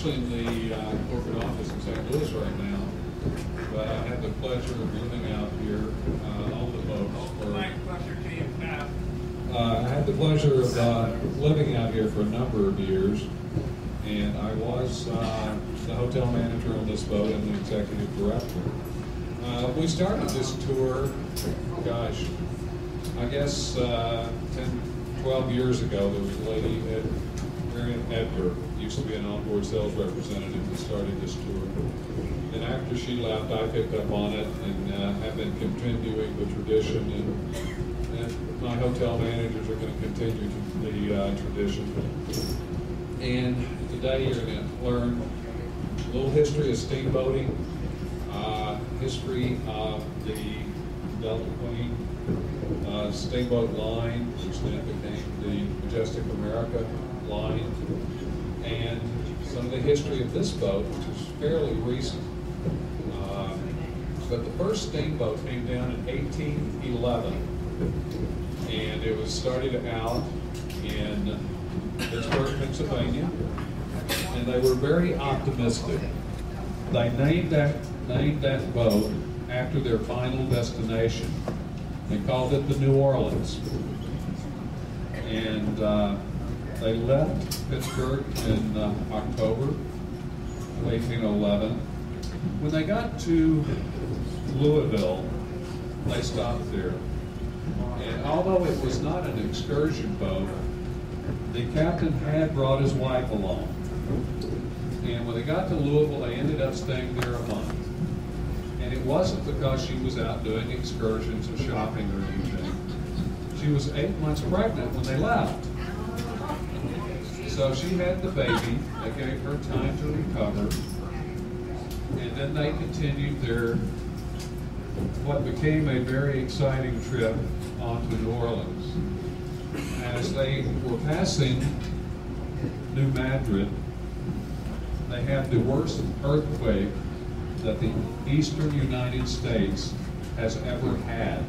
actually in the uh, corporate office in St. Louis right now, but I had the pleasure of living out here uh, on the boats. For, uh, I had the pleasure of uh, living out here for a number of years, and I was uh, the hotel manager on this boat and the executive director. Uh, we started this tour, gosh, I guess uh, 10, 12 years ago, there was a lady, Ed, Marion Edgar, used to be an onboard sales representative that started this tour. And after she left, I picked up on it and uh, have been continuing the tradition. And, and my hotel managers are going to continue the uh, tradition. And today you're going to learn a little history of steamboating, uh, history of the Delta Queen uh, steamboat line, which then became the Majestic America line, and some of the history of this boat, which is fairly recent. Uh, but the first steamboat came down in 1811, and it was started out in Pittsburgh, Pennsylvania, and they were very optimistic. They named that named that boat after their final destination. They called it the New Orleans. And uh, they left Pittsburgh in uh, October of 1811. When they got to Louisville, they stopped there. And although it was not an excursion boat, the captain had brought his wife along. And when they got to Louisville, they ended up staying there a month. And it wasn't because she was out doing excursions or shopping or anything. She was eight months pregnant when they left. So she had the baby. They gave her time to recover. And then they continued their, what became a very exciting trip on to New Orleans. As they were passing New Madrid, they had the worst earthquake that the eastern United States has ever had.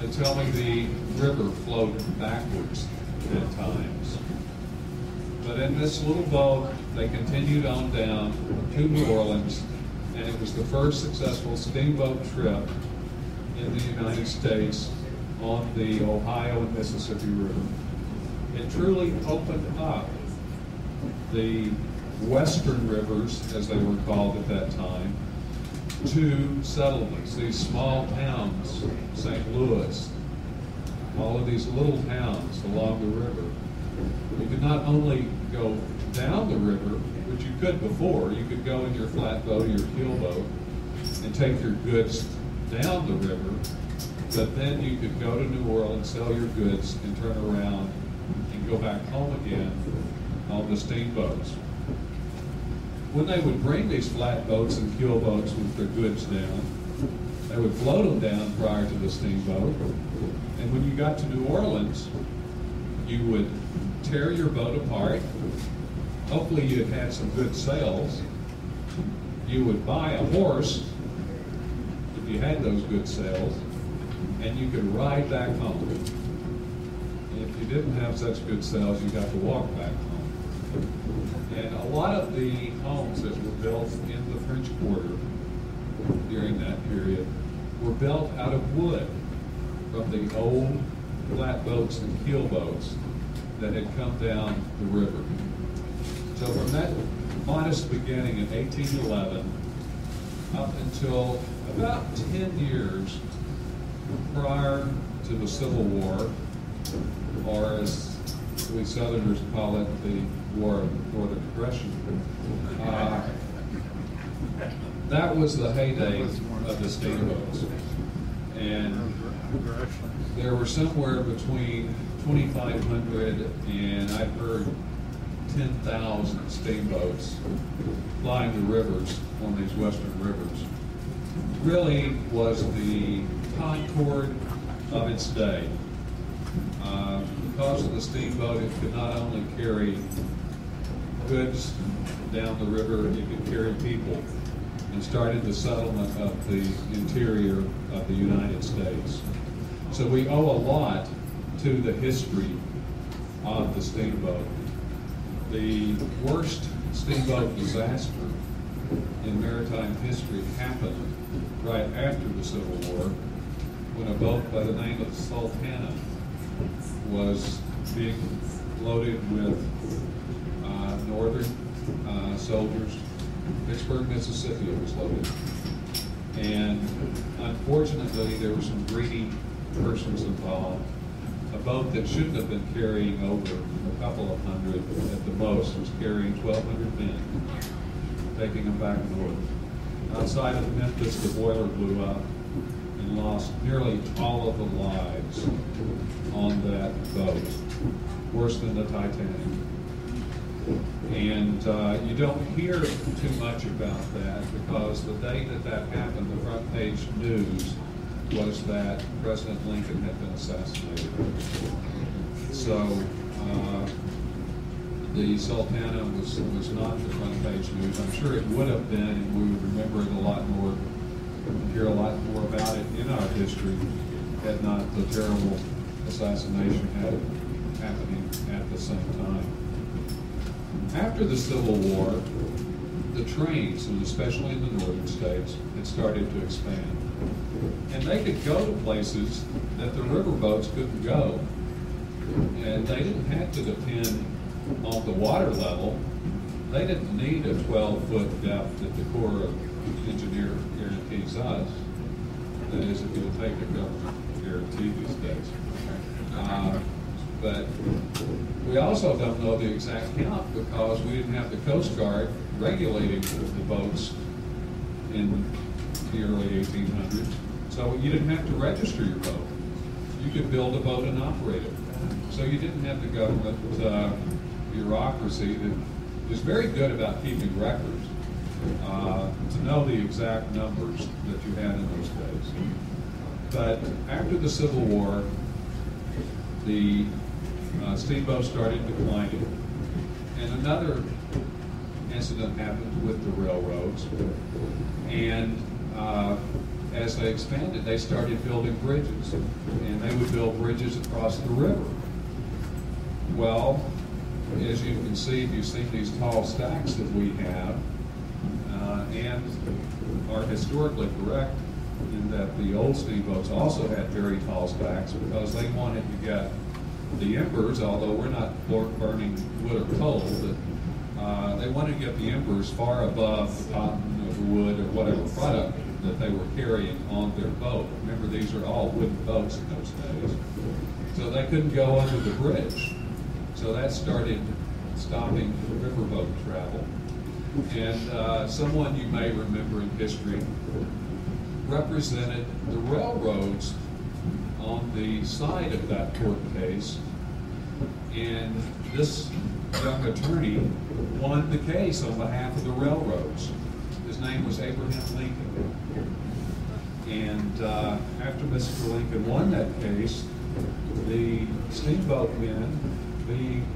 They tell me the river flowed backwards at times. But in this little boat, they continued on down to New Orleans, and it was the first successful steamboat trip in the United States on the Ohio and Mississippi River. It truly opened up the western rivers, as they were called at that time, to settlements, these small towns, St. Louis, all of these little towns along the river. You could not only go down the river, which you could before, you could go in your flatboat your keelboat and take your goods down the river, but then you could go to New Orleans, sell your goods, and turn around and go back home again on the steamboats. When they would bring these flatboats and keelboats with their goods down, they would float them down prior to the steamboat. And when you got to New Orleans, you would tear your boat apart. Hopefully you had had some good sales. You would buy a horse if you had those good sales, and you could ride back home. If you didn't have such good sales, you got to walk back home. And a lot of the homes that were built in the French Quarter during that period were built out of wood from the old flatboats and keelboats that had come down the river. So from that modest beginning in 1811 up until about 10 years prior to the Civil War, or as we Southerners call it, the War of the Northern Aggression. Uh, that was the heyday of the steamboats. And there were somewhere between 2,500 and I've heard 10,000 steamboats flying the rivers on these western rivers. Really was the Concorde of its day. Uh, because of the steamboat, it could not only carry goods down the river, it could carry people and started the settlement of the interior of the United States. So we owe a lot to the history of the steamboat. The worst steamboat disaster in maritime history happened right after the Civil War when a boat by the name of Sultana was being loaded with uh, northern uh, soldiers. Vicksburg, Mississippi was loaded. And unfortunately, there were some greedy persons involved. Boat that shouldn't have been carrying over a couple of hundred at the most was carrying 1,200 men, taking them back north. Outside of Memphis, the boiler blew up and lost nearly all of the lives on that boat, worse than the Titanic. And uh, you don't hear too much about that because the day that that happened, the front page news was that President Lincoln had been assassinated. So uh, the Sultana was, was not the front page news. I'm sure it would have been, and we would remember it a lot more, hear a lot more about it in our history had not the terrible assassination had happening at the same time. After the Civil War, the trains, and especially in the northern states, had started to expand. And they could go to places that the riverboats couldn't go. And they didn't have to depend on the water level. They didn't need a 12-foot depth that the Corps of Engineer guarantees us. That is, if you'll take a government guarantee these days. Uh, but we also don't know the exact count because we didn't have the Coast Guard regulating the boats in the early 1800s. So you didn't have to register your boat. You could build a boat and operate it. So you didn't have the government uh, bureaucracy that is very good about keeping records uh, to know the exact numbers that you had in those days. But after the Civil War, the uh, steamboats started declining. And another incident happened with the railroads. And uh, as they expanded, they started building bridges. And they would build bridges across the river. Well, as you can see, if you've seen these tall stacks that we have, uh, and are historically correct in that the old steamboats also had very tall stacks because they wanted to get the embers, although we're not burning wood or coal, but uh, they wanted to get the embers far above the cotton or the wood or whatever product that they were carrying on their boat. Remember, these are all wooden boats in those days. So they couldn't go under the bridge. So that started stopping riverboat travel. And uh, someone you may remember in history represented the railroads on the side of that court case. And this young attorney won the case on behalf of the railroads. His name was Abraham Lincoln. And uh, after Mr. Lincoln won that case, the steamboat men, being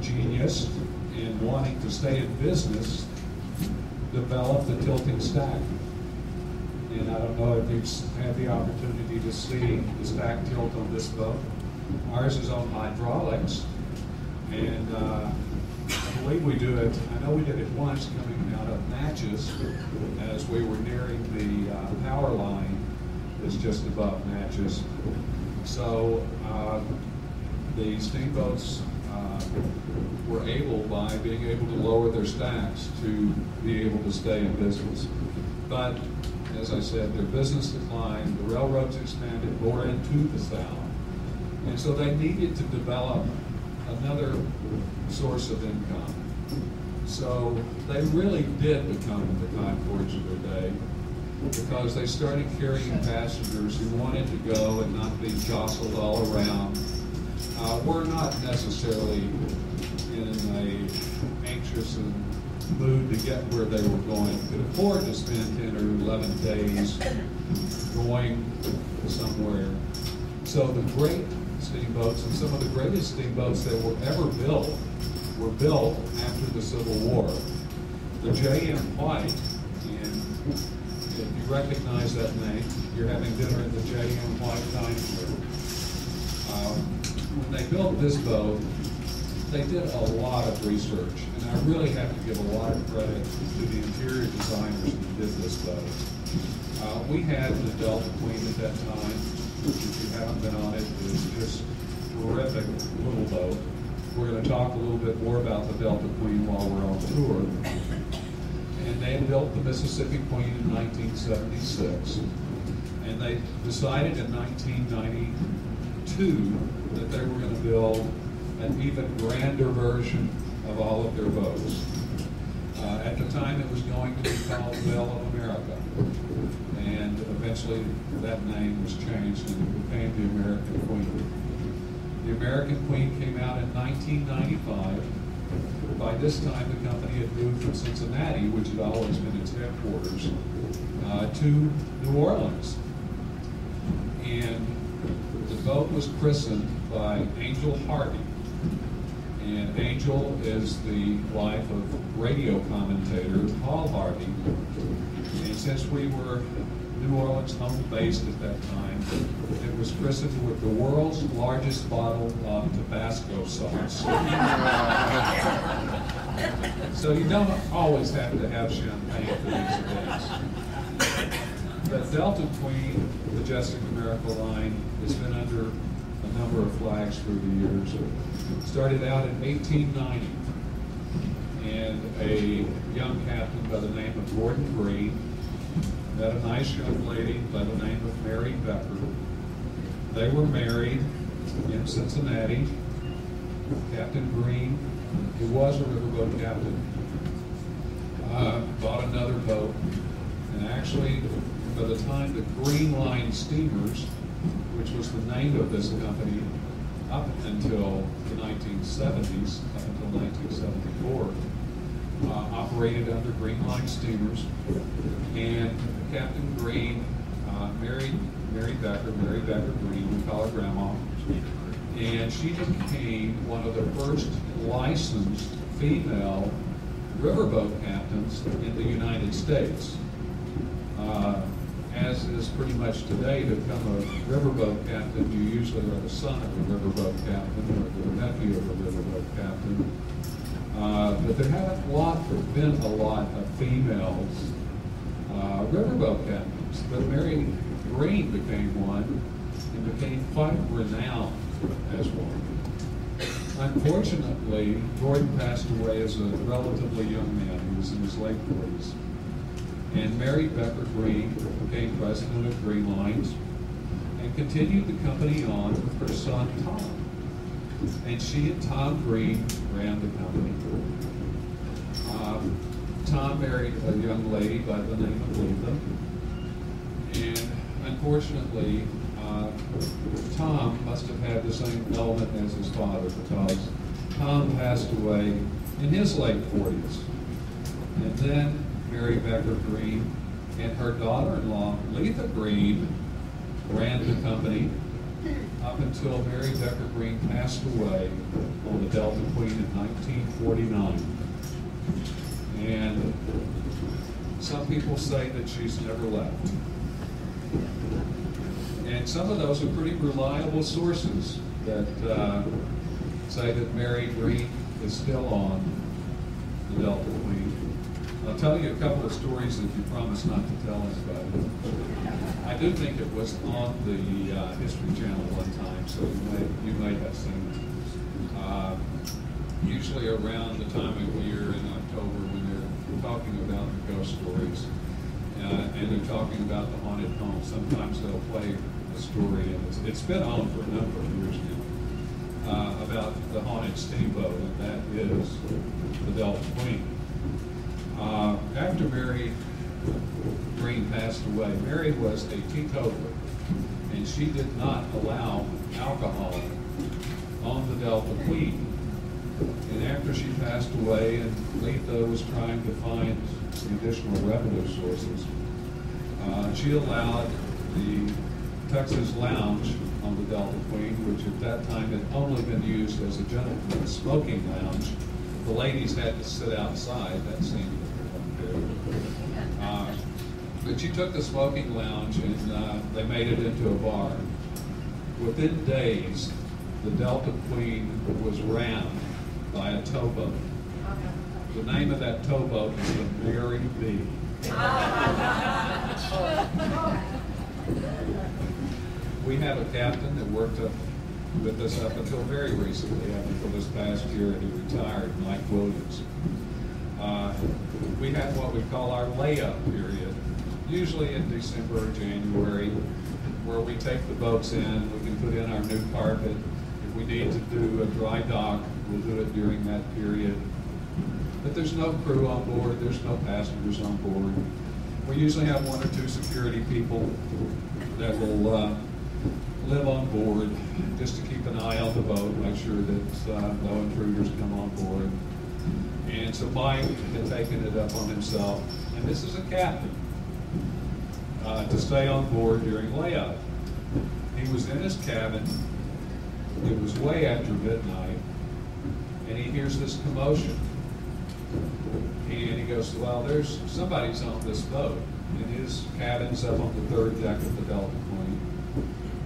genius and wanting to stay in business, developed the tilting stack and I don't know if you've had the opportunity to see the stack tilt on this boat. Ours is on hydraulics, and uh, I believe we do it, I know we did it once coming out of Natchez as we were nearing the uh, power line that's just above Natchez. So uh, the steamboats uh, were able, by being able to lower their stacks, to be able to stay in business. But as I said, their business declined, the railroads expanded more into the South. And so they needed to develop another source of income. So they really did become the Concordes of their day because they started carrying passengers who wanted to go and not be jostled all around. Uh, were not necessarily in a anxious and mood to get where they were going, could afford to spend 10 or 11 days going somewhere. So the great steamboats and some of the greatest steamboats that were ever built were built after the Civil War. The J.M. White, and if you recognize that name, you're having dinner at the J.M. White Dining Room. uh, when they built this boat, they did a lot of research, and I really have to give a lot of credit to the interior designers that did this boat. Uh, we had the Delta Queen at that time, if you haven't been on it, is just terrific little boat. We're going to talk a little bit more about the Delta Queen while we're on tour. And they built the Mississippi Queen in 1976. And they decided in 1992 that they were going to build an even grander version of all of their boats. Uh, at the time, it was going to be called Belle of America. And eventually, that name was changed and became the American Queen. The American Queen came out in 1995. By this time, the company had moved from Cincinnati, which had always been its headquarters, uh, to New Orleans. And the boat was christened by Angel Harvey. And Angel is the wife of radio commentator Paul Harvey. And since we were New Orleans home based at that time, it was christened with the world's largest bottle of Tabasco sauce. so you don't always have to have champagne for these events. The Delta Queen, the Majestic America line, has been under a number of flags through the years. Started out in 1890, and a young captain by the name of Gordon Green met a nice young lady by the name of Mary Becker. They were married in Cincinnati. Captain Green, who was a riverboat captain, uh, bought another boat, and actually, by the time the Green Line steamers, which was the name of this company, up until the 1970s, up until 1974, uh, operated under Green Line steamers, and Captain Green uh, married Mary Becker, Mary Becker Green, we call her Grandma, and she became one of the first licensed female riverboat captains in the United States. Uh, as is pretty much today, to become a riverboat captain, you usually are the son of a riverboat captain or the nephew of a riverboat captain. Uh, but there haven't lot, been a lot of females uh, riverboat captains. But Mary Green became one and became quite renowned as one. Unfortunately, Gordon passed away as a relatively young man. He was in his late 40s. And Mary Becker Green became president of Green Lines and continued the company on with her son Tom. And she and Tom Green ran the company. Um, Tom married a young lady by the name of Letha. And unfortunately, uh, Tom must have had the same element as his father because Tom passed away in his late 40s. And then Mary Becker Green and her daughter-in-law, Letha Green, ran the company up until Mary Becker Green passed away on the Delta Queen in 1949. And some people say that she's never left. And some of those are pretty reliable sources that uh, say that Mary Green is still on the Delta Queen. I'll tell you a couple of stories that you promised not to tell anybody. I do think it was on the uh, History Channel one time, so you may, you have seen it. Uh, usually around the time of year in October when they're talking about the ghost stories, uh, and they're talking about the haunted home. Sometimes they'll play a story, and it's, it's been on for a number of years now, uh, about the haunted steamboat, and that is the Delta Queen. Uh, after Mary Green passed away, Mary was a teetotaler, and she did not allow alcohol on the Delta Queen. And after she passed away, and Letha was trying to find additional revenue sources, uh, she allowed the Texas Lounge on the Delta Queen, which at that time had only been used as a gentleman's smoking lounge. The ladies had to sit outside. That seemed but she took the smoking lounge and uh, they made it into a bar. Within days, the Delta Queen was rammed by a towboat. The name of that towboat is the Mary B. we have a captain that worked up with us up until very recently, up until this past year, and he retired, Mike Williams. Uh, we have what we call our layup period, usually in December or January, where we take the boats in, we can put in our new carpet. If we need to do a dry dock, we'll do it during that period. But there's no crew on board, there's no passengers on board. We usually have one or two security people that will uh, live on board just to keep an eye on the boat, make sure that uh, no intruders come on board. And so Mike had taken it up on himself, and this is a captain, uh, to stay on board during layup. He was in his cabin. It was way after midnight, and he hears this commotion. And he goes, well, there's somebody's on this boat. And his cabin's up on the third deck of the Delta Queen.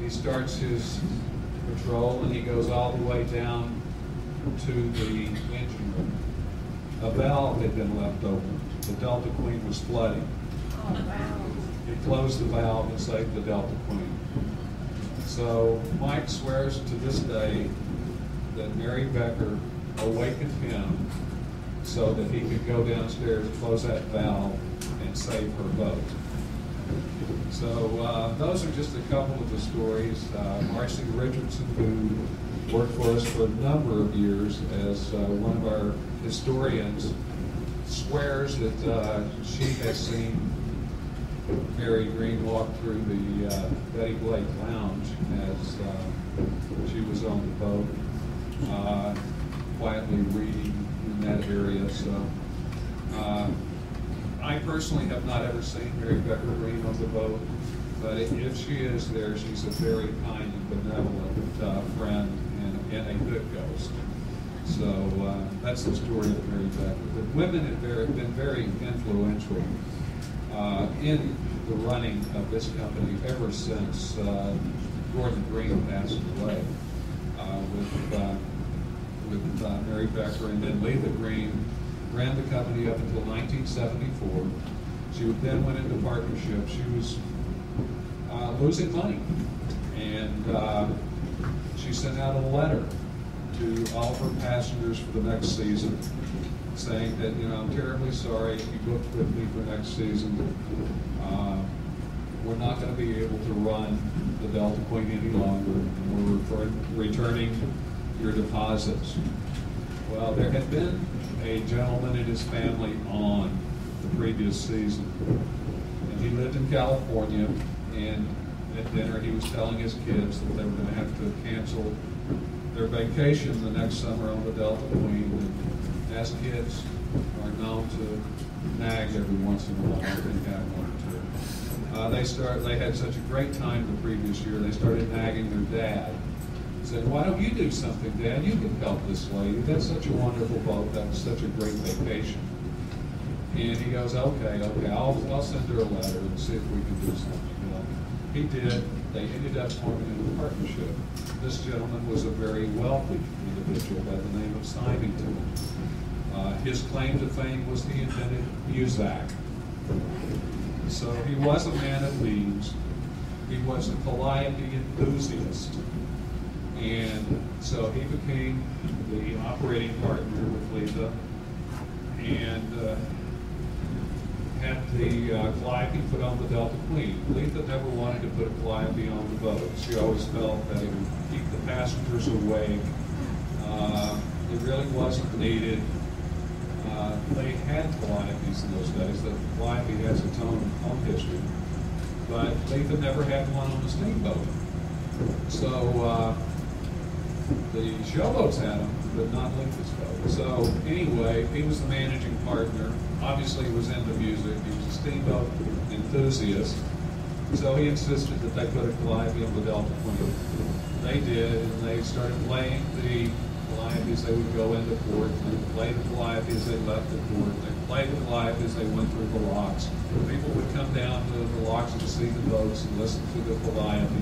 He starts his patrol and he goes all the way down to the engine room. A valve had been left open. The Delta Queen was flooding. Oh, wow. He closed the valve and save the Delta Queen. So Mike swears to this day that Mary Becker awakened him so that he could go downstairs, close that valve, and save her boat. So uh, those are just a couple of the stories. Uh, Marcy Richardson, who worked for us for a number of years as uh, one of our historians, swears that uh, she has seen Mary Green walk through the uh, Betty Blake Lounge as uh, she was on the boat, uh, quietly reading in that area. So uh, I personally have not ever seen Mary Becker Green on the boat, but if if she is there, she's a very kind and benevolent uh, friend and, and a good ghost. So uh, that's the story of Mary Becker. The women have very, been very influential uh, in the running of this company ever since uh, Gordon Green passed away uh, with, uh, with uh, Mary Becker. And then Letha Green ran the company up until 1974. She then went into partnership. She was uh, losing money. And she sent out a letter to all of her passengers for the next season saying that, you know, I'm terribly sorry if you booked with me for next season. Uh, we're not going to be able to run the Delta Queen any longer. We're returning your deposits. Well, there had been a gentleman and his family on the previous season. And he lived in California, and at dinner, he was telling his kids that they were going to have to cancel their vacation the next summer on the Delta Queen. As kids are known to nag every once in a while, I think I one or two. Uh, they start. They had such a great time the previous year. They started nagging their dad. Said, "Why don't you do something, Dad? You can help this lady. That's such a wonderful boat. That's such a great vacation." And he goes, "Okay, okay. I'll I'll send her a letter and see if we can do something." Well, he did. They ended up forming a partnership. This gentleman was a very wealthy individual by the name of Simonton. Uh, his claim to fame was he invented Muzak. So he was a man of means. He was a calliope enthusiast. And so he became the operating partner with Letha and uh, had the uh, calliope put on the Delta Queen. Letha never wanted to put a calliope on the boat. She always felt that it would keep the passengers awake. Uh, it really wasn't needed. Uh, they had calliopes in those days. The calliope has its own, own history. But Letha never had one on the steamboat. So uh, the showboats had them, but not Letha's boat. So anyway, he was the managing partner. Obviously, he was into music. He was a steamboat enthusiast. So he insisted that they put a calliope on the Delta Queen. They did, and they started playing the calliope as they would go into port. They played the calliope as they left the port. They played the calliope as they went through the locks. People would come down to the locks to see the boats and listen to the calliope.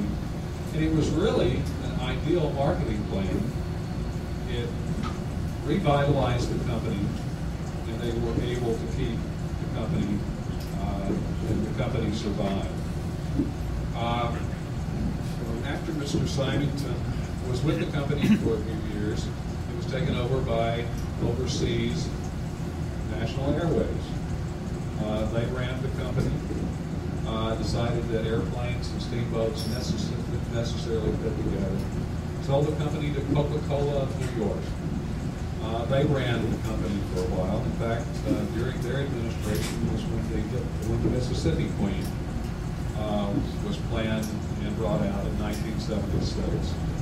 And it was really an ideal marketing plan. It revitalized the company, and they were able to keep the company, uh, and the company survived. Uh, after Mr. Simonton was with the company for a few years, it was taken over by Overseas National Airways. Uh, they ran the company, uh, decided that airplanes and steamboats necess- necessarily fit together. Sold the company to Coca-Cola of New York. Uh, they ran the company for a while. In fact, uh, during their administration was when they when the Mississippi Queen uh, was planned and brought out in 1976.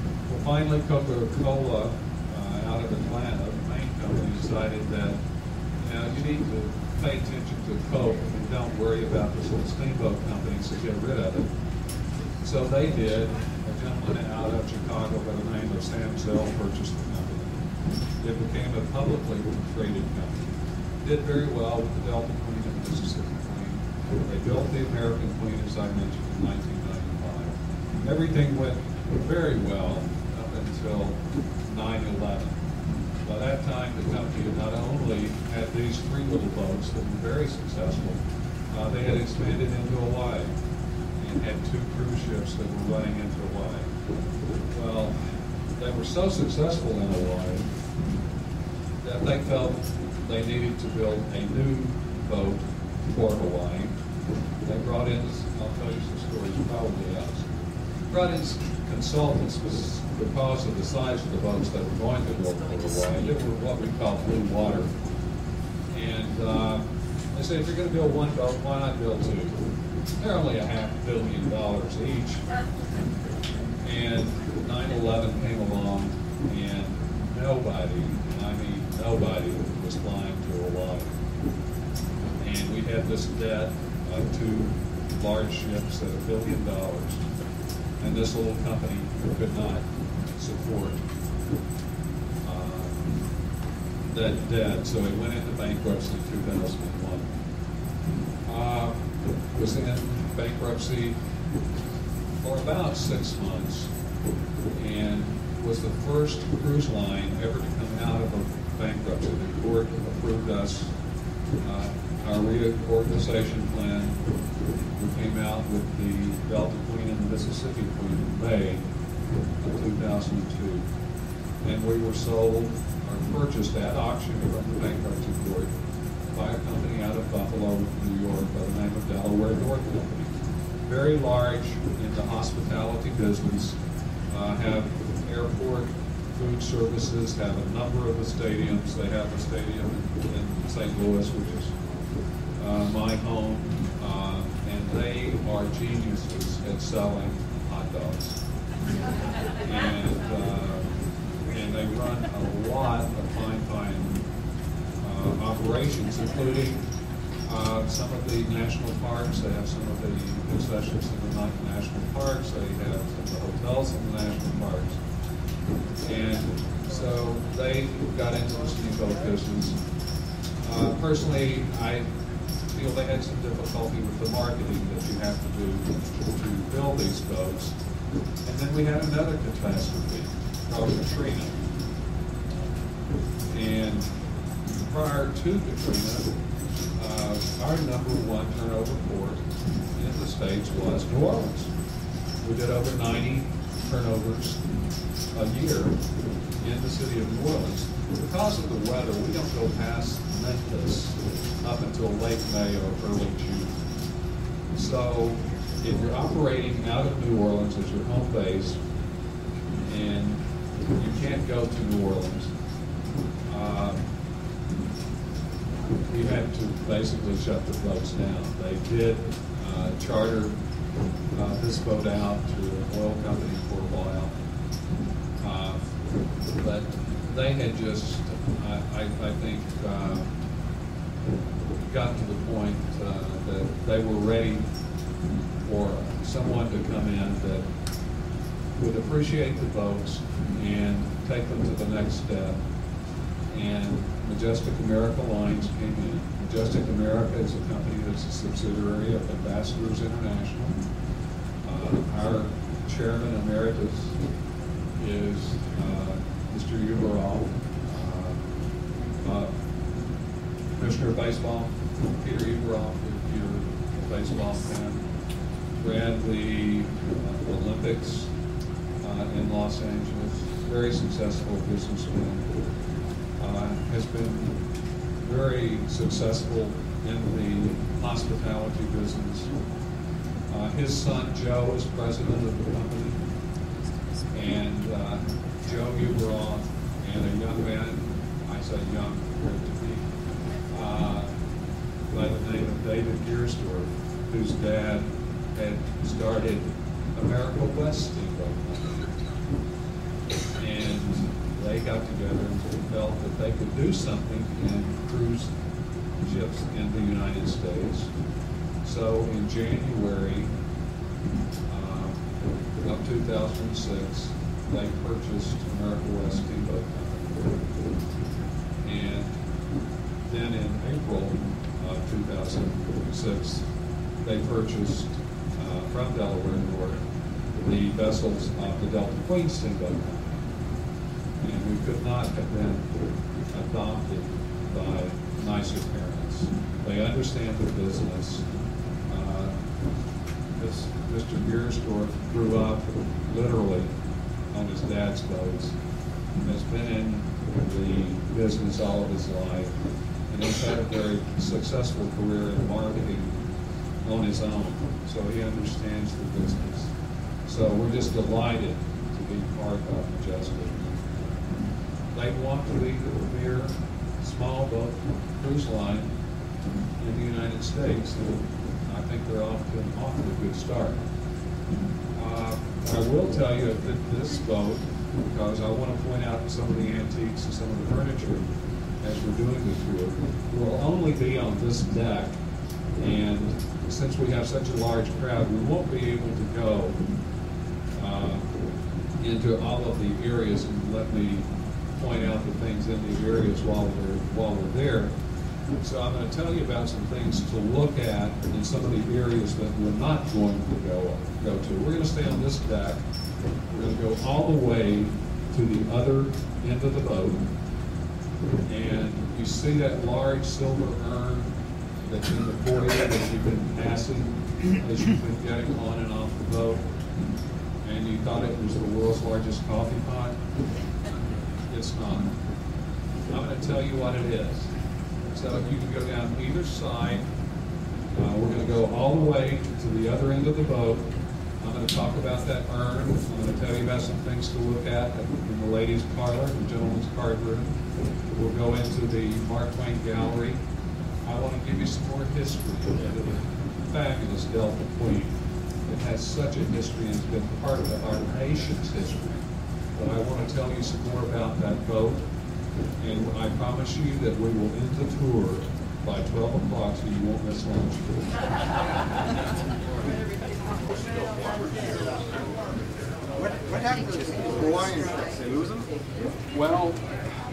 Finally, Coca-Cola uh, out of Atlanta, the main company, decided that you know you need to pay attention to Coke and don't worry about this little steamboat company, so get rid of it. So they did. A gentleman out of Chicago by the name of Sam Zell purchased the company. It became a publicly traded company. Did very well with the Delta Queen and the Mississippi Queen. They built the American Queen, as I mentioned, in 1995. Everything went very well until 9/11. By that time, the company had not only had these three little boats that were very successful, uh, they had expanded into Hawaii and had two cruise ships that were running into Hawaii. Well, they were so successful in Hawaii that they felt they needed to build a new boat for Hawaii. They brought in, I'll tell you some stories probably else, brought in consultants was because of the size of the boats that were going to build for Hawaii. They were what we call blue water. And uh, they said, if you're going to build one boat, why not build two? They're only a half billion dollars each. And 9/11 came along, and nobody, I mean nobody, was flying to Hawaii. And we had this debt of two large ships at a billion dollars, and this little company could not support uh, that debt, so it went into bankruptcy in 2001. Uh, was in bankruptcy for about six months and was the first cruise line ever to come out of a bankruptcy. The court approved us uh, our reorganization plan. We came out with the Delta Queen and the Mississippi Queen in May of 2002. And we were sold or purchased at auction from the bankruptcy court by a company out of Buffalo, New York, by the name of Delaware North Company. Very large in the hospitality business, uh, have airport food services, have a number of the stadiums. They have a stadium in, in St. Louis, which is uh, my home, uh, and they are geniuses at selling hot dogs. And, uh, and they run a lot of fine, fine uh, operations, including uh, some of the national parks. They have some of the concessions in the national parks. They have some of the hotels in the national parks. And so they got into the steamboat business. Uh, personally, I feel they had some difficulty with the marketing that you have to do to build these boats. And then we had another catastrophe called Katrina. And prior to Katrina, uh, our number one turnover port in the States was New Orleans. We did over 90 turnovers a year in the city of New Orleans. Because of the weather, we don't go past Up until late May or early June. So if you're operating out of New Orleans as your home base, and you can't go to New Orleans, uh, we had to basically shut the boats down. They did uh, charter uh, this boat out to an oil company for a while. Uh, but they had just, I, I, think, uh, got to the point uh, that they were ready for someone to come in that would appreciate the boats and take them to the next step. And Majestic America Lines came in. Majestic America is a company that's a subsidiary of Ambassadors International. Uh, our chairman emeritus is uh, Mr. Ueberroth. Uh, Commissioner of Baseball, Peter Ueberroth, if you're a baseball fan, ran the uh, Olympics uh, in Los Angeles. Very successful businessman. Uh, has been very successful in the hospitality business. Uh, his son Joe is president of the company, and Joe Ueberroth and a young man, I young, compared to me, uh, by the name of David Giersdorf, whose dad had started America West Steamboat. And they got together and felt that they could do something in cruise ships in the United States. So in January uh, of 2006, they purchased America West Steamboat. And then in April of 2006, they purchased uh, from Delaware North the vessels of the Delta Queen Steamboat Company. And we could not have been adopted by nicer parents. They understand the business. Uh, this, Mr. Giersdorf grew up literally on his dad's boats, and has been in the business all of his life, and has had a very successful career in marketing on his own. So he understands the business. So we're just delighted to be part of Majestic. They want to be the premier small boat cruise line in the United States. And I think they're off to an awfully good start. Uh, I will tell you that this boat, because I want to point out some of the antiques and some of the furniture as we're doing the tour, will only be on this deck. And since we have such a large crowd, we won't be able to go uh, into all of the areas and let me point out the things in the areas while we're while we're there. So I'm going to tell you about some things to look at in some of the areas that we're not going to go go to. We're going to stay on this deck. We're going to go all the way to the other end of the boat, and you see that large silver urn that's in the foyer that you've been passing as you've been getting on and off the boat, and you thought it was the world's largest coffee pot. It's not. I'm going to tell you what it is. So you can go down either side, uh, we're going to go all the way to the other end of the boat. I'm going to talk about that urn. I'm going to tell you about some things to look at in the ladies' parlor, the gentleman's card room. We'll go into the Mark Twain Gallery. I want to give you some more history of the fabulous Delta Queen. It has such a history and has been part of our nation's history. But I want to tell you some more about that boat. And I promise you that we will end the tour by 12 o'clock so you won't miss lunch. What, what happened to the Hawaiian ships? They lose them? Well,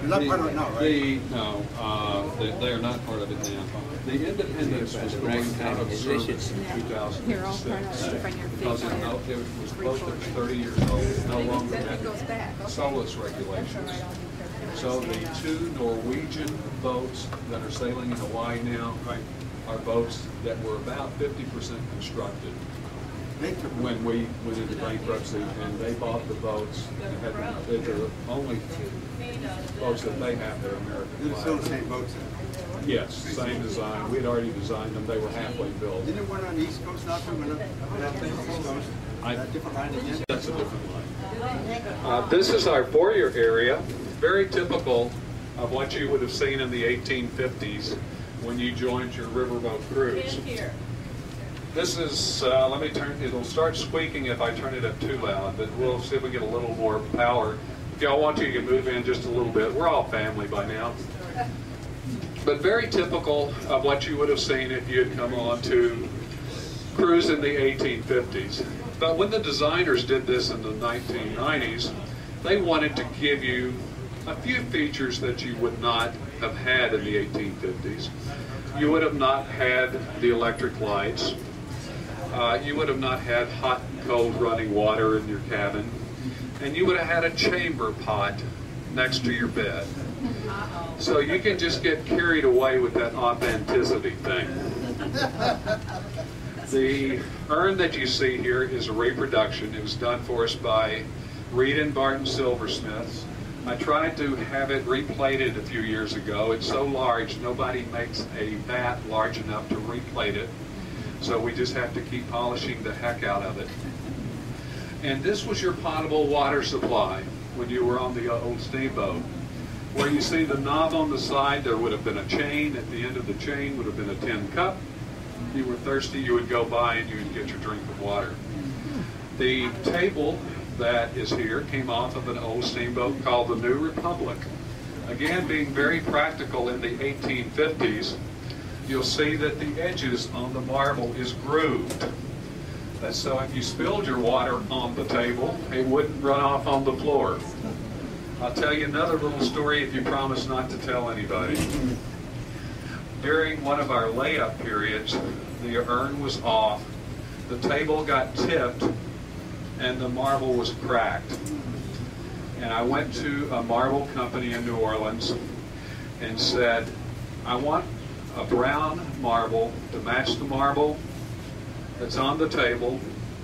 Is that the- part of it now, right? The, no, uh, they, they are not part of it now. The Independence was put out of service in two thousand Here, I'll and try to six. find your Because it, no- it was boat that was thirty years old, no longer It goes met. SOLAS regulations. right, I'll be careful. So the two Norwegian boats that are sailing in Hawaii now are boats that were about fifty percent constructed They took when we went into bankruptcy and they bought the boats and had, they're the only boats that they have that are American They're still the same boats then. Yes, same design. We had already designed them. They were halfway built. Didn't one on the East Coast not come up, up that the East Coast? I- That different line again? That's a different line. Uh, this is our foyer area, very typical of what you would have seen in the 1850s when you joined your riverboat cruise. This is, uh, let me turn, it'll start squeaking if I turn it up too loud, but we'll see if we get a little more power. If y'all want to, you can move in just a little bit. We're all family by now. But very typical of what you would have seen if you had come on to cruise in the 1850s. But when the designers did this in the 1990s, they wanted to give you a few features that you would not have had in the 1850s. You would have not had the electric lights. Uh, you would have not had hot and cold running water in your cabin, and you would have had a chamber pot next to your bed. So you can just get carried away with that authenticity thing. The urn that you see here is a reproduction. It was done for us by Reed and Barton Silversmiths. I tried to have it replated a few years ago. It's so large, nobody makes a vat large enough to replate it. So we just have to keep polishing the heck out of it. And this was your potable water supply when you were on the old steamboat. Where you see the knob on the side, there would have been a chain. At the end of the chain would have been a tin cup. If you were thirsty, you would go by and you would get your drink of water. The table that is here came off of an old steamboat called the New Republic. Again, being very practical in the 1850s, you'll see that the edges on the marble is grooved. That's so if you spilled your water on the table, it wouldn't run off on the floor. I'll tell you another little story if you promise not to tell anybody. During one of our layup periods, the urn was off, the table got tipped, and the marble was cracked. And I went to a marble company in New Orleans and said, I want a brown marble to match the marble that's on the table.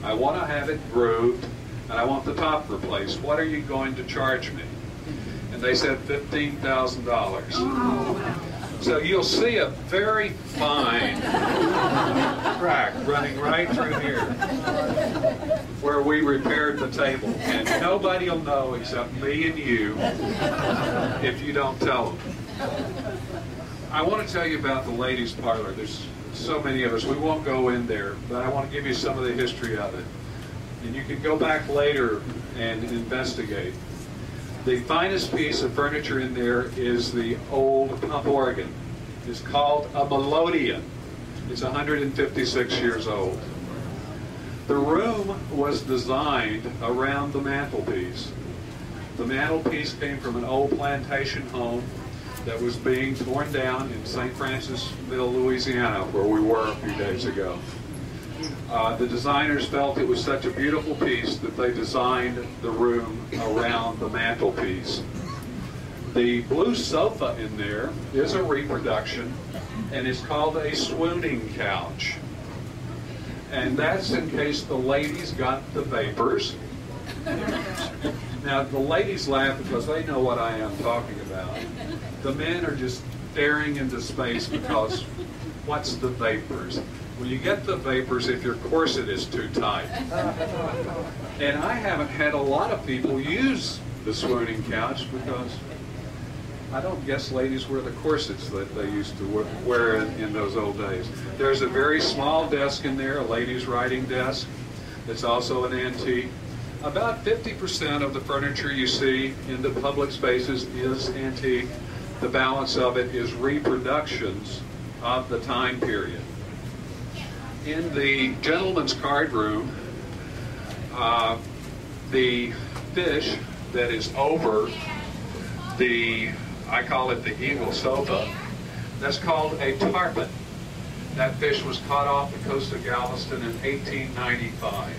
I want to have it grooved, and I want the top replaced. What are you going to charge me? And they said $15,000. So you'll see a very fine crack running right through here where we repaired the table. And nobody will know except me and you if you don't tell them. I want to tell you about the ladies' parlor. There's so many of us. We won't go in there, but I want to give you some of the history of it. And you can go back later and investigate. The finest piece of furniture in there is the old pump organ. It's called a melodeon. It's 156 years old. The room was designed around the mantelpiece. The mantelpiece came from an old plantation home that was being torn down in St. Francisville, Louisiana, where we were a few days ago. Uh, the designers felt it was such a beautiful piece that they designed the room around the mantelpiece. The blue sofa in there is a reproduction and it's called a swooning couch. And that's in case the ladies got the vapors. Now, the ladies laugh because they know what I am talking about. The men are just staring into space because what's the vapors? Well, you get the vapors if your corset is too tight. And I haven't had a lot of people use the swooning couch because I don't guess ladies wear the corsets that they used to wear in, in those old days. There's a very small desk in there, a ladies' writing desk. It's also an antique. About 50% of the furniture you see in the public spaces is antique. The balance of it is reproductions of the time period in the gentleman's card room, uh, the fish that is over the, I call it the eagle sofa, that's called a tarpon. That fish was caught off the coast of Galveston in 1895.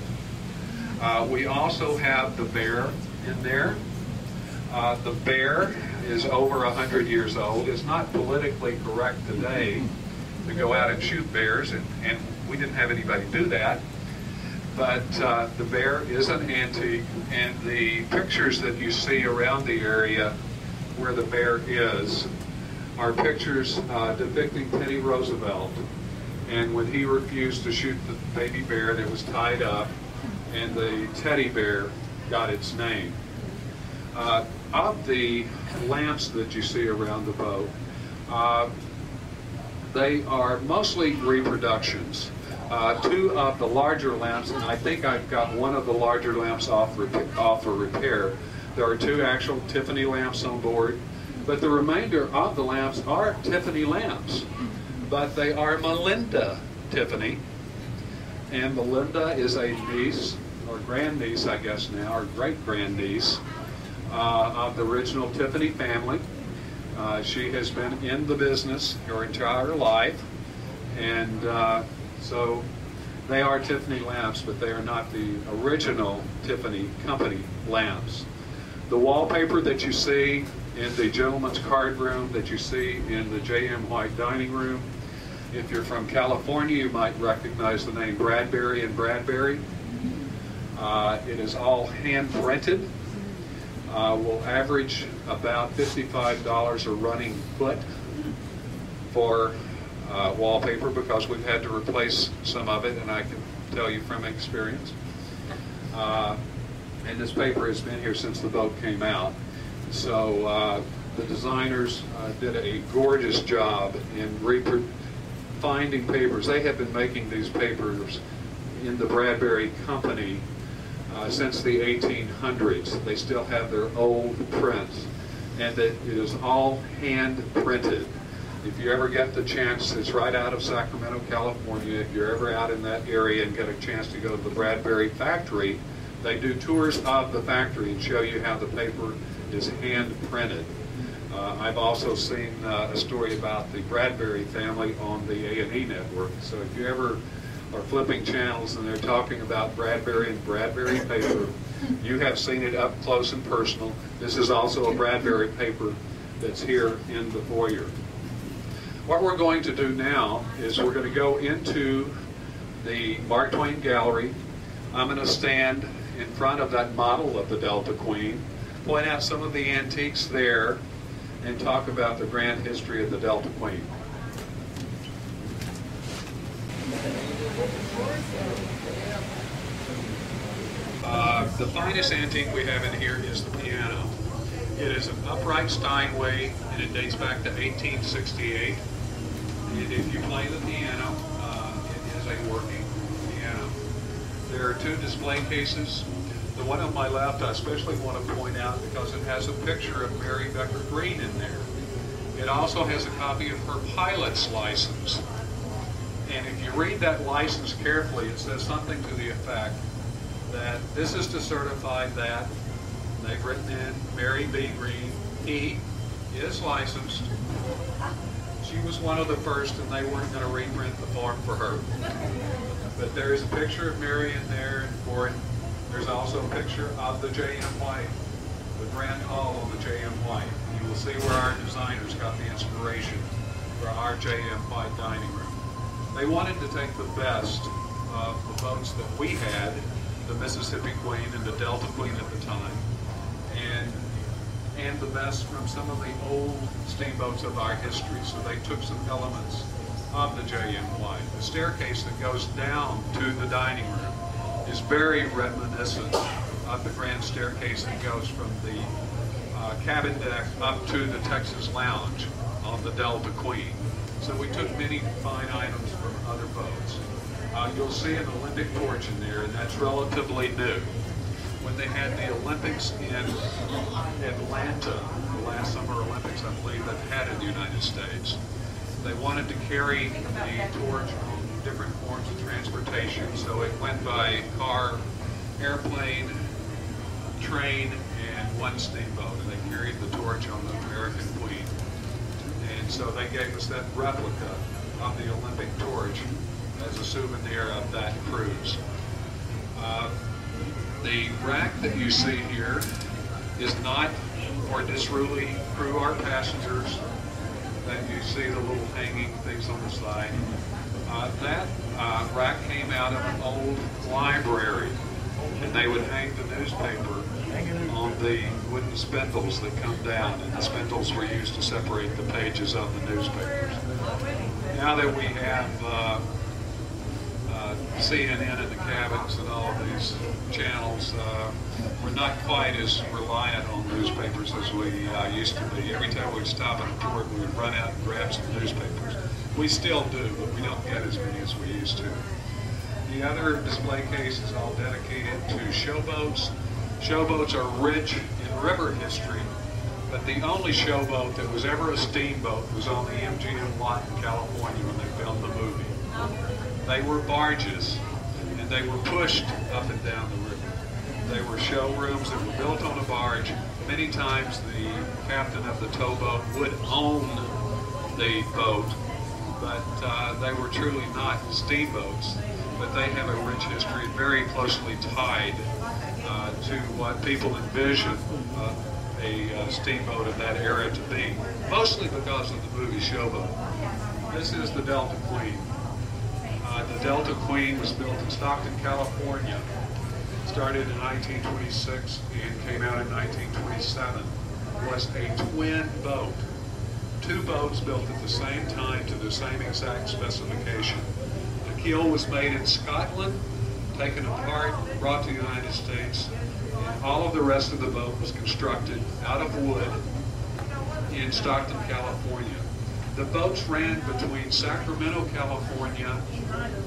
Uh, we also have the bear in there. Uh, the bear is over 100 years old. It's not politically correct today to go out and shoot bears, and, and we didn't have anybody do that. But uh, the bear is an antique, and the pictures that you see around the area where the bear is are pictures uh, depicting Teddy Roosevelt. And when he refused to shoot the baby bear that was tied up, and the teddy bear got its name. Uh, of the lamps that you see around the boat, uh, they are mostly reproductions. Uh, two of the larger lamps, and I think I've got one of the larger lamps off, off for repair. There are two actual Tiffany lamps on board, but the remainder of the lamps are Tiffany lamps. But they are Melinda Tiffany, and Melinda is a niece, or grandniece, I guess now, or great-grandniece of the original Tiffany family. Uh, she has been in the business her entire life, and uh, so They are Tiffany lamps, but they are not the original Tiffany company lamps. The wallpaper that you see in the gentleman's card room, that you see in the J.M. White dining room, if you're from California, you might recognize the name Bradbury and Bradbury. Uh, it is all hand printed. Uh, will average about $55 a running foot for uh, wallpaper because we've had to replace some of it, and I can tell you from experience. Uh, and this paper has been here since the boat came out. So uh, the designers uh, did a gorgeous job in finding papers. They have been making these papers in the Bradbury Company uh, since the 1800s. They still have their old prints, and it is all hand printed. If you ever get the chance, it's right out of Sacramento, California. If you're ever out in that area and get a chance to go to the Bradbury factory, they do tours of the factory and show you how the paper is hand printed. Uh, I've also seen uh, a story about the Bradbury family on the A&E network. So if you ever are flipping channels and they're talking about Bradbury and Bradbury paper, you have seen it up close and personal. This is also a Bradbury paper that's here in the foyer. What we're going to do now is we're going to go into the Mark Twain Gallery. I'm going to stand in front of that model of the Delta Queen, point out some of the antiques there, and talk about the grand history of the Delta Queen. Uh, the finest antique we have in here is the piano. It is an upright Steinway, and it dates back to 1868. And if you play the piano, uh, it is a working piano. There are two display cases. The one on my left I especially want to point out because it has a picture of Mary Becker Green in there. It also has a copy of her pilot's license. And if you read that license carefully, it says something to the effect that this is to certify that they've written in Mary B. Green, he is licensed she was one of the first, and they weren't going to reprint the form for her. But there is a picture of Mary in there and for it. There's also a picture of the J.M. White, the grand hall of the J.M. White. You will see where our designers got the inspiration for our J.M. White dining room. They wanted to take the best of the boats that we had, the Mississippi Queen and the Delta Queen at the time, and and the best from some of the old steamboats of our history. So they took some elements of the J.M. White. The staircase that goes down to the dining room is very reminiscent of the grand staircase that goes from the uh, cabin deck up to the Texas Lounge on the Delta Queen. So we took many fine items other boats. Uh, you'll see an Olympic torch in there, and that's relatively new when they had the Olympics in Atlanta, the last Summer Olympics, I believe, that had in the United States. They wanted to carry the torch on different forms of transportation, so it went by car, airplane, train, and one steamboat, and they carried the torch on the American Queen. And so they gave us that replica of the Olympic torch as a souvenir of that cruise. Uh, the rack that you see here is not for disunruly crew or passengers. That you see the little hanging things on the side. Uh, that uh, rack came out of an old library, and they would hang the newspaper on the wooden spindles that come down, and the spindles were used to separate the pages of the newspapers. Now that we have uh, CNN in the cabins and all of these channels, uh, we're not quite as reliant on newspapers as we uh, used to be. Every time we'd stop at a port, we would run out and grab some newspapers. We still do, but we don't get as many as we used to. The other display case is all dedicated to showboats. Showboats are rich in river history, but the only showboat that was ever a steamboat was on the MGM lot in California when they filmed the movie. They were barges, and they were pushed up and down the river. They were showrooms that were built on a barge. Many times the captain of the towboat would own the boat, but uh, they were truly not steamboats. but they have a rich history, very closely tied uh, to what people envision uh, a uh, steamboat in that era to be, mostly because of the movie Showboat. This is the Delta Queen. Uh, the Delta Queen was built in Stockton, California. Started in 1926 and came out in 1927. Was a twin boat. Two boats built at the same time to the same exact specification. The keel was made in Scotland, taken apart, brought to the United States, all of the rest of the boat was constructed out of wood in Stockton, California. The boats ran between Sacramento, California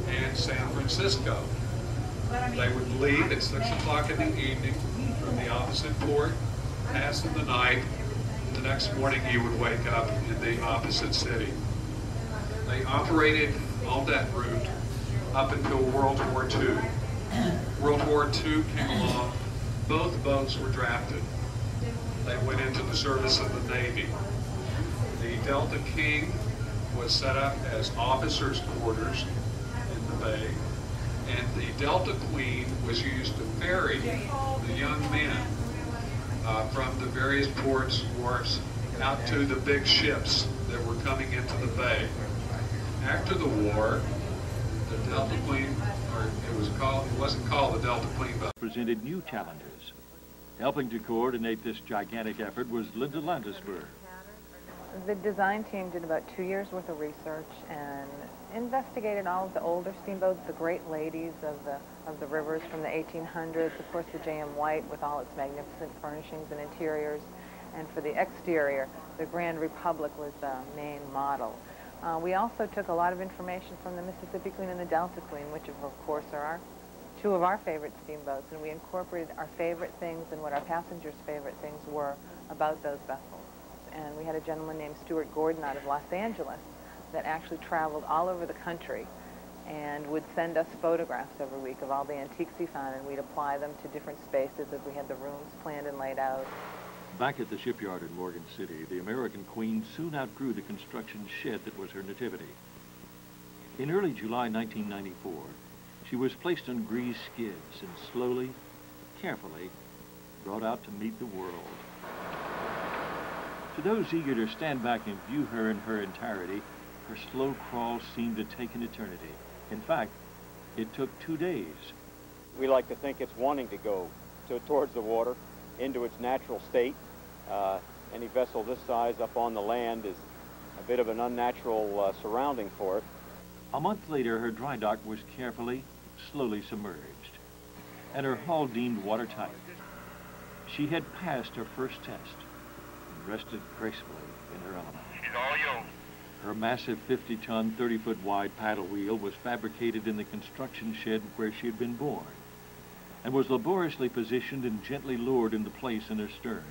and San Francisco. They would leave at 6 o'clock in the evening from the opposite port, pass in the night. And the next morning you would wake up in the opposite city. They operated on that route up until World War II. World War II came along, both boats were drafted. They went into the service of the Navy. The Delta King was set up as officers' quarters in the bay, and the Delta Queen was used to ferry the young men uh, from the various ports, wharfs, out to the big ships that were coming into the bay. After the war, the Delta Queen, or it was called, it wasn't called the Delta Queen, but presented new challenges. Helping to coordinate this gigantic effort was Linda Landesberg. The design team did about two years worth of research and investigated all of the older steamboats, the great ladies of the of the rivers from the 1800s, of course the J.M. White with all its magnificent furnishings and interiors, and for the exterior, the Grand Republic was the main model. Uh, we also took a lot of information from the Mississippi Queen and the Delta Queen, which of course are our, two of our favorite steamboats, and we incorporated our favorite things and what our passengers' favorite things were about those vessels. And we had a gentleman named Stuart Gordon out of Los Angeles that actually traveled all over the country and would send us photographs every week of all the antiques he found, and we'd apply them to different spaces as we had the rooms planned and laid out. Back at the shipyard in Morgan City, the American Queen soon outgrew the construction shed that was her nativity. In early July 1994, she was placed on grease skids and slowly, carefully, brought out to meet the world. To those eager to stand back and view her in her entirety, her slow crawl seemed to take an eternity. In fact, it took two days. We like to think it's wanting to go to, towards the water, into its natural state. Uh, any vessel this size up on the land is a bit of an unnatural uh, surrounding for it. A month later, her dry dock was carefully, slowly submerged, and her hull deemed watertight. She had passed her first test and rested gracefully in her element. She's all yours. Her massive 50-ton, 30-foot wide paddle wheel was fabricated in the construction shed where she had been born and was laboriously positioned and gently lowered into place in her stern.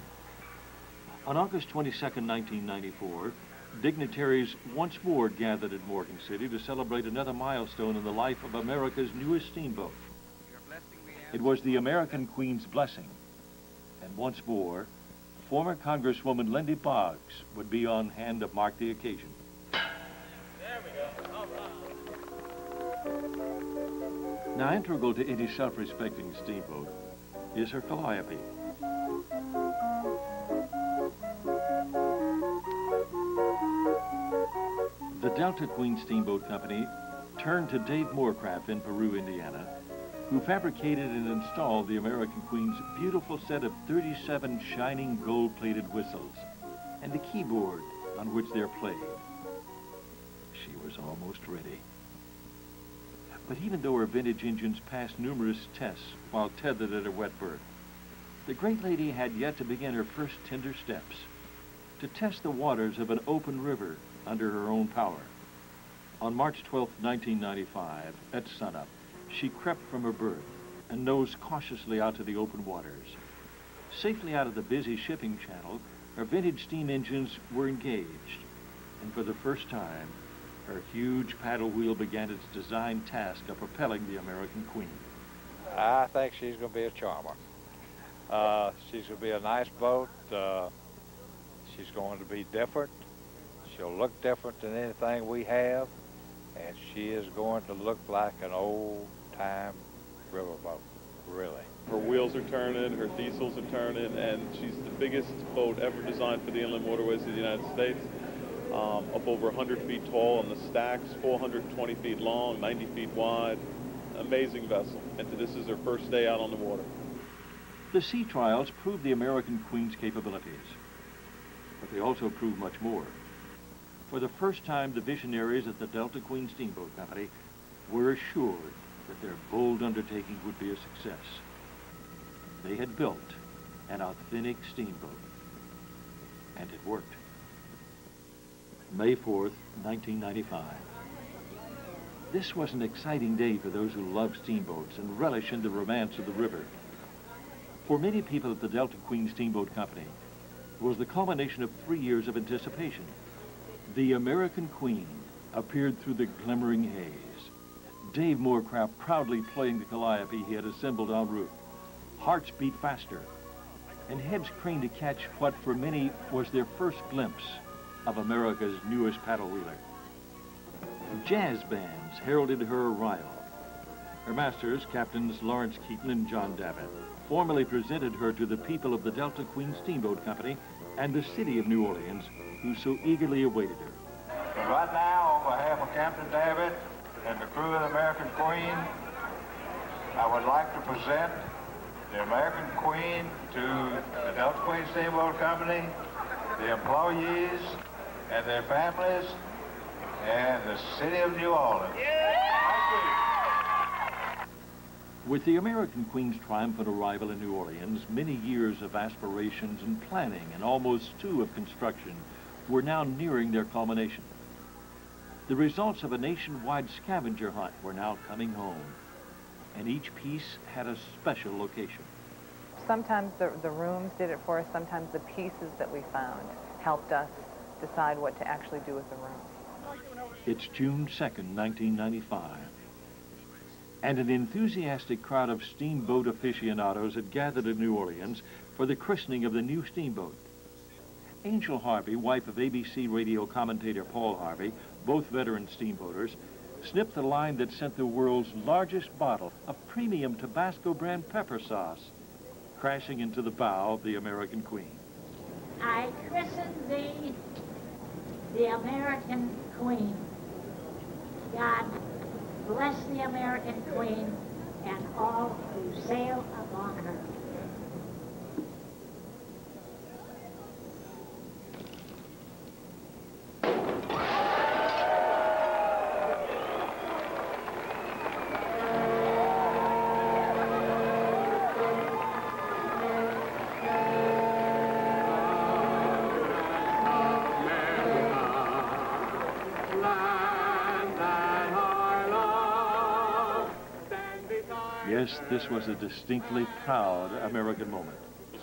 On August 22, 1994, dignitaries once more gathered at Morgan City to celebrate another milestone in the life of America's newest steamboat. It was the American Queen's blessing, and once more, former Congresswoman Lindy Boggs would be on hand to mark the occasion. Now, integral to any self-respecting steamboat is her calliope. The Delta Queen Steamboat Company turned to Dave Moorcraft in Peru, Indiana, who fabricated and installed the American Queen's beautiful set of 37 shining gold-plated whistles and the keyboard on which they're played. She was almost ready. But even though her vintage engines passed numerous tests while tethered at her wet berth, the great lady had yet to begin her first tender steps to test the waters of an open river under her own power. On March 12, 1995, at sunup, she crept from her berth and nosed cautiously out to the open waters. Safely out of the busy shipping channel, her vintage steam engines were engaged, and for the first time, her huge paddle wheel began its designed task of propelling the American Queen. I think she's going to be a charmer. Uh, she's going to be a nice boat. Uh, she's going to be different. She'll look different than anything we have. and she is going to look like an old-time riverboat, really. Her wheels are turning, her diesels are turning, and she's the biggest boat ever designed for the inland waterways of the United States. Um, up over 100 feet tall on the stacks, 420 feet long, 90 feet wide. Amazing vessel. And this is her first day out on the water. The sea trials proved the American Queen's capabilities, but they also proved much more. For the first time, the visionaries at the Delta Queen Steamboat Company were assured that their bold undertaking would be a success. They had built an authentic steamboat, and it worked. May 4th, 1995. This was an exciting day for those who love steamboats and relish in the romance of the river. For many people at the Delta Queen Steamboat Company, it was the culmination of three years of anticipation. The American Queen appeared through the glimmering haze. Dave Moorcraft proudly playing the calliope he had assembled en route. Hearts beat faster, and heads craned to catch what for many was their first glimpse of America's newest paddle wheeler. Jazz bands heralded her arrival. Her masters, Captains Lawrence Keaton and John Davitt, formally presented her to the people of the Delta Queen Steamboat Company and the city of New Orleans, who so eagerly awaited her. right now, on behalf of Captain Davitt and the crew of the American Queen, I would like to present the American Queen to the Delta Queen Steamboat Company, the employees and their families, and the city of New Orleans. With the American Queen's triumphant arrival in New Orleans, many years of aspirations and planning and almost two of construction were now nearing their culmination. The results of a nationwide scavenger hunt were now coming home, and each piece had a special location. Sometimes the, the rooms did it for us, sometimes the pieces that we found helped us decide what to actually do with the room. It's June 2nd, 1995 and an enthusiastic crowd of steamboat aficionados had gathered in New Orleans for the christening of the new steamboat. Angel Harvey, wife of ABC radio commentator Paul Harvey, both veteran steamboaters, snipped the line that sent the world's largest bottle of premium Tabasco brand pepper sauce crashing into the bow of the American Queen. I christen thee the American Queen. God bless the American Queen and all who sail upon her. Yes, this was a distinctly proud American moment.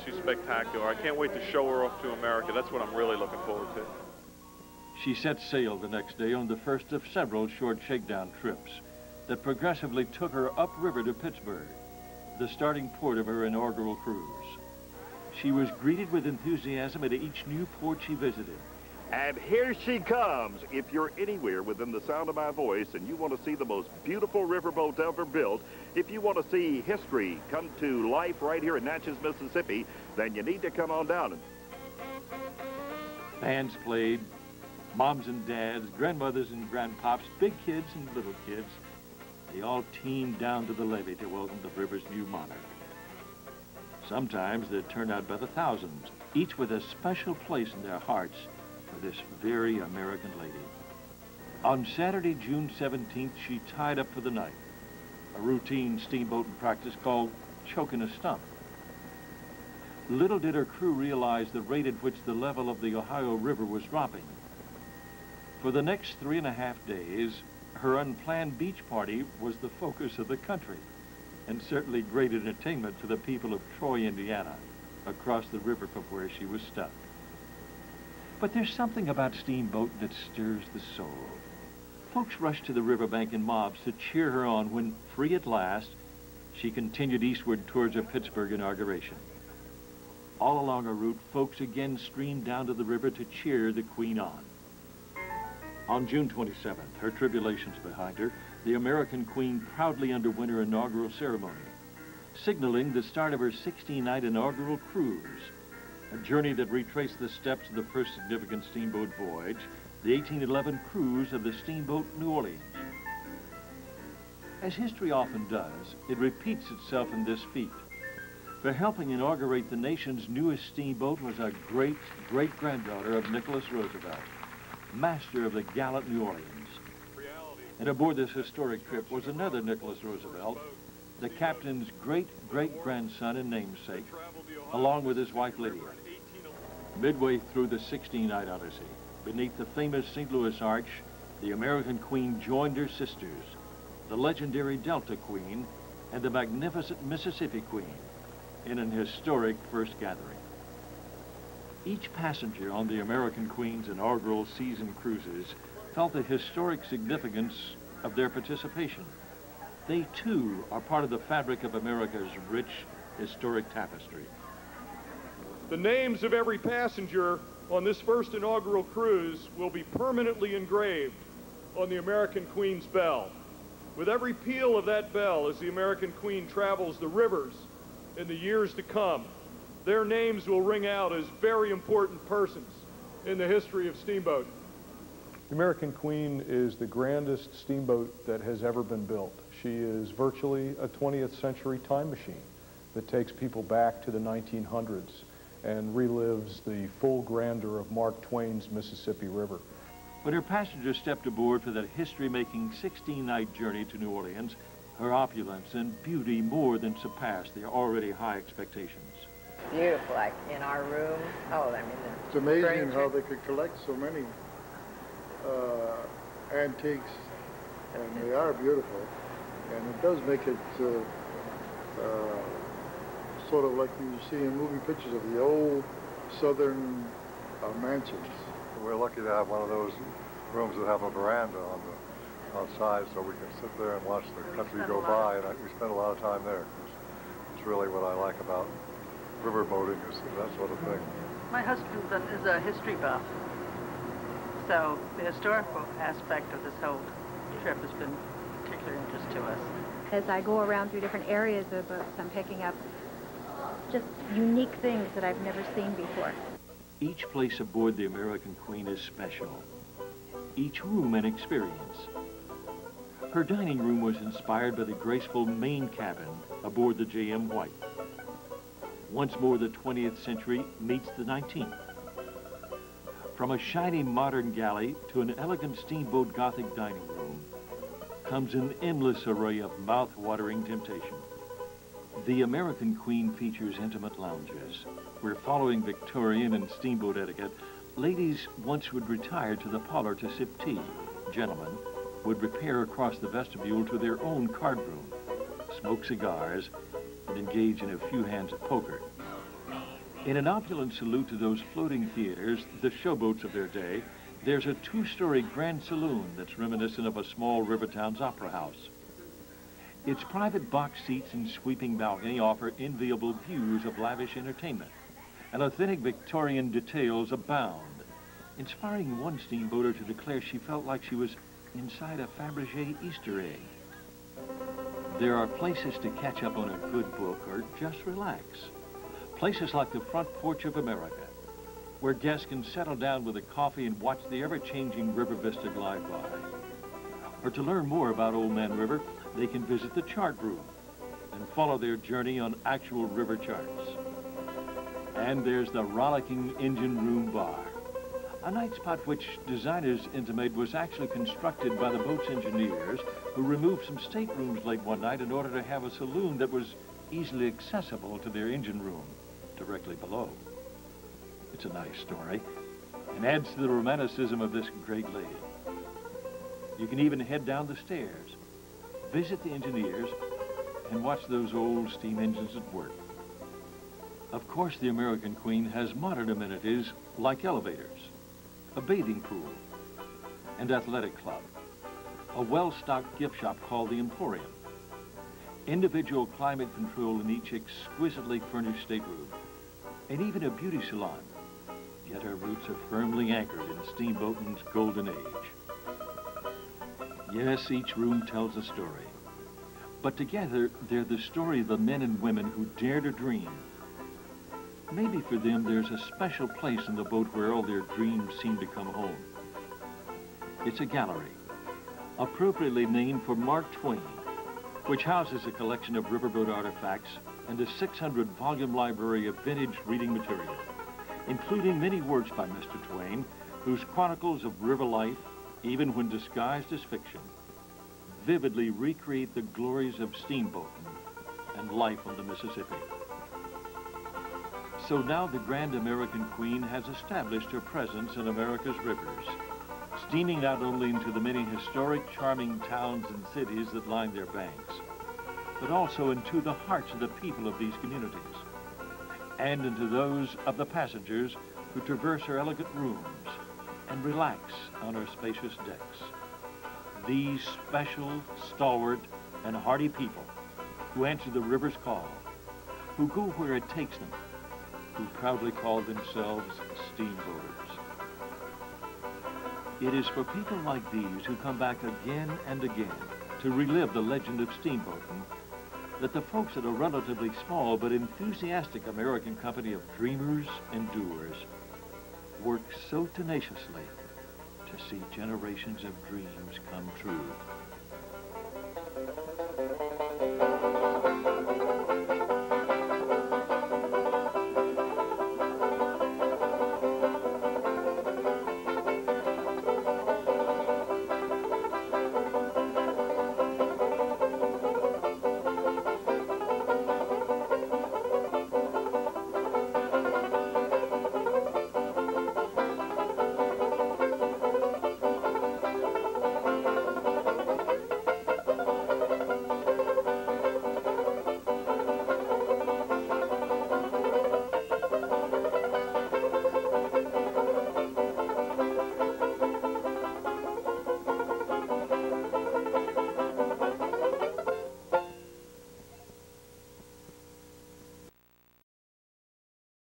She's spectacular. I can't wait to show her off to America. That's what I'm really looking forward to. She set sail the next day on the first of several short shakedown trips that progressively took her upriver to Pittsburgh, the starting port of her inaugural cruise. She was greeted with enthusiasm at each new port she visited. And here she comes. If you're anywhere within the sound of my voice and you want to see the most beautiful riverboat ever built, if you want to see history come to life right here in Natchez, Mississippi, then you need to come on down. Bands played, moms and dads, grandmothers and grandpops, big kids and little kids. They all teemed down to the levee to welcome the river's new monarch. Sometimes they'd turn out by the thousands, each with a special place in their hearts for this very American lady. On Saturday, June 17th, she tied up for the night, a routine steamboat practice called choking a stump. Little did her crew realize the rate at which the level of the Ohio River was dropping. For the next three and a half days, her unplanned beach party was the focus of the country, and certainly great entertainment to the people of Troy, Indiana, across the river from where she was stuck. But there's something about steamboat that stirs the soul. Folks rushed to the riverbank in mobs to cheer her on when, free at last, she continued eastward towards her Pittsburgh inauguration. All along her route, folks again streamed down to the river to cheer the Queen on. On June 27th, her tribulations behind her, the American Queen proudly underwent her inaugural ceremony, signaling the start of her 16-night inaugural cruise, a journey that retraced the steps of the first significant steamboat voyage, the 1811 cruise of the steamboat New Orleans. As history often does, it repeats itself in this feat. For helping inaugurate the nation's newest steamboat was a great great-granddaughter of Nicholas Roosevelt, master of the gallant New Orleans. And aboard this historic trip was another Nicholas Roosevelt, the captain's great-great-grandson and namesake, along with his wife Lydia. Midway through the 16-night odyssey, beneath the famous St. Louis Arch, the American Queen joined her sisters, the legendary Delta Queen and the magnificent Mississippi Queen, in an historic first gathering. Each passenger on the American Queen's inaugural season cruises felt the historic significance of their participation. They too are part of the fabric of America's rich historic tapestry. The names of every passenger on this first inaugural cruise will be permanently engraved on the American Queen's bell. With every peal of that bell as the American Queen travels the rivers in the years to come, their names will ring out as very important persons in the history of steamboat. The American Queen is the grandest steamboat that has ever been built. She is virtually a 20th century time machine that takes people back to the 1900s and relives the full grandeur of Mark Twain's Mississippi River. When her passengers stepped aboard for that history-making 16-night journey to New Orleans, her opulence and beauty more than surpassed their already high expectations. Beautiful, like in our room. Oh, I mean, it's amazing how they could collect so many uh, antiques, and they are beautiful. And it does make it uh, uh, sort of like you see in movie pictures of the old southern uh, mansions. We're lucky to have one of those rooms that have a veranda on the outside so we can sit there and watch the country go by, and I, we spend a lot of time there. It's really what I like about river boating is that sort of thing. My husband is a history buff, so the historical aspect of this whole trip has been particular interest to us. As I go around through different areas of books, I'm picking up just unique things that I've never seen before. Each place aboard the American Queen is special. Each room an experience. Her dining room was inspired by the graceful main cabin aboard the J.M. White. Once more, the 20th century meets the 19th. From a shiny modern galley to an elegant steamboat Gothic dining room comes an endless array of mouth-watering temptation. The American Queen features intimate lounges, where following Victorian and steamboat etiquette, ladies once would retire to the parlor to sip tea. Gentlemen would repair across the vestibule to their own card room, smoke cigars, and engage in a few hands of poker. In an opulent salute to those floating theaters, the showboats of their day, there's a two-story grand saloon that's reminiscent of a small river town's opera house. Its private box seats and sweeping balcony offer enviable views of lavish entertainment, and authentic Victorian details abound, inspiring one steamboater to declare she felt like she was inside a Fabergé Easter egg. There are places to catch up on a good book or just relax. Places like the front porch of America, where guests can settle down with a coffee and watch the ever-changing River Vista glide by. Or to learn more about Old Man River, they can visit the chart room and follow their journey on actual river charts. And there's the rollicking engine room bar a night spot which designers intimate was actually constructed by the boat's engineers who removed some staterooms late one night in order to have a saloon that was easily accessible to their engine room directly below. It's a nice story and adds to the romanticism of this great lady. You can even head down the stairs, visit the engineers, and watch those old steam engines at work. Of course, the American Queen has modern amenities like elevators a bathing pool, and athletic club, a well-stocked gift shop called the Emporium, individual climate control in each exquisitely furnished stateroom, and even a beauty salon. Yet our roots are firmly anchored in steamboating's golden age. Yes, each room tells a story. But together, they're the story of the men and women who dare to dream. Maybe for them, there's a special place in the boat where all their dreams seem to come home. It's a gallery, appropriately named for Mark Twain, which houses a collection of riverboat artifacts and a 600-volume library of vintage reading material, including many works by Mr. Twain, whose chronicles of river life, even when disguised as fiction, vividly recreate the glories of steamboating and life on the Mississippi. So now the Grand American Queen has established her presence in America's rivers, steaming not only into the many historic, charming towns and cities that line their banks, but also into the hearts of the people of these communities, and into those of the passengers who traverse her elegant rooms and relax on her spacious decks. These special, stalwart, and hardy people who answer the river's call, who go where it takes them, who proudly call themselves steamboaters. It is for people like these who come back again and again to relive the legend of steamboating that the folks at a relatively small but enthusiastic American company of dreamers and doers work so tenaciously to see generations of dreams come true.